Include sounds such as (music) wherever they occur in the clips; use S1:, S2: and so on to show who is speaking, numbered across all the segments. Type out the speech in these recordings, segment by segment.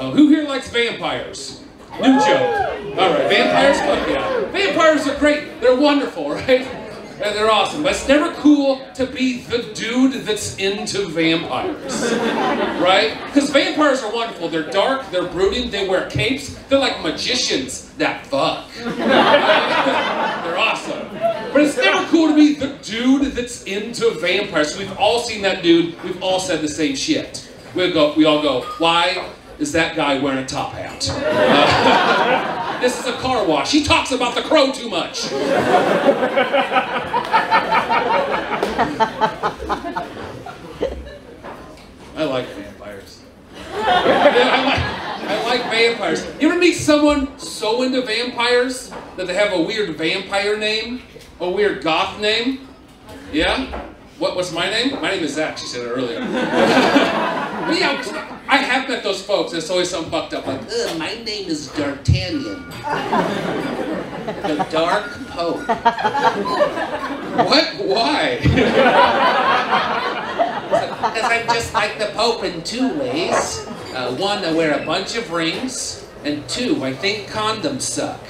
S1: Oh, who here likes vampires? New joke. All right, vampires, fuck yeah. Vampires are great. They're wonderful, (laughs) right? And they're awesome. But it's never cool to be the dude that's into vampires. (laughs) Right? Because vampires are wonderful. They're dark, they're brooding, they wear capes. They're like magicians that fuck. (laughs) they're awesome. But it's never cool to be the dude that's into vampires. So we've all seen that dude. We've all said the same shit. We go. We all go. Why is that guy wearing a top hat? Uh, (laughs) this is a car wash. He talks about the crow too much. I like vampires. I like, I like vampires. You ever meet someone so into vampires that they have a weird vampire name? A weird goth name? Yeah? What, what's my name? My name is Zach, she said it earlier. (laughs) yeah, I have met those folks. It's always something fucked up like, Ugh, my name is D'Artagnan. the Dark Pope. what? Why? Because I'm just like the Pope in two ways. Uh, one, I wear a bunch of rings. And two, I think condoms suck.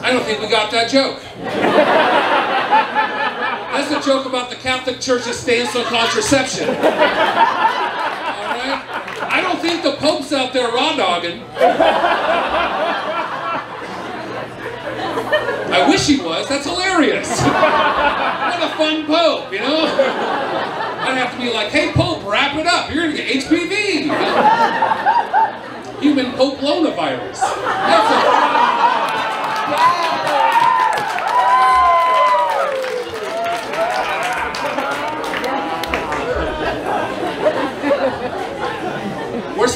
S1: I don't think we got that joke. Joke about the Catholic Church's stance on contraception. (laughs) Alright? I don't think the Pope's out there raw dogging. I wish he was. That's hilarious. what a fun Pope, you know? I'd have to be like, hey, Pope, wrap it up. You're going to get HPV. You know? Human papillomavirus. That's a... We're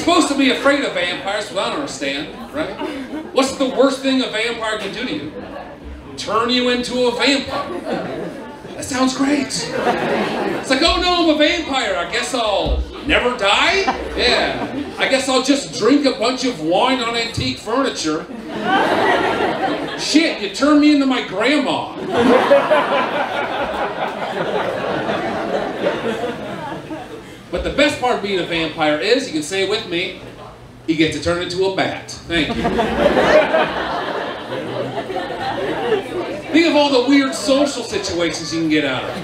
S1: supposed to be afraid of vampires, well, I don't understand, right? What's the worst thing a vampire can do to you? Turn you into a vampire. That sounds great. It's like, oh no, I'm a vampire. I guess I'll never die? Yeah. I guess I'll just drink a bunch of wine on antique furniture. Shit, you turned me into my grandma. But the best part of being a vampire is, you can say it with me, you get to turn into a bat. Thank you. Think of all the weird social situations you can get out of.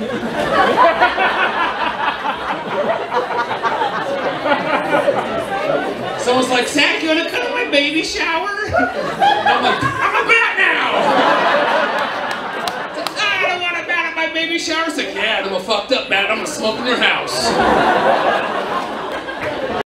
S1: Someone's like, Zach, you wanna come to my baby shower? I'm like, shower? He's like, yeah, I'm a fucked up, man. I'm gonna smoke in your house.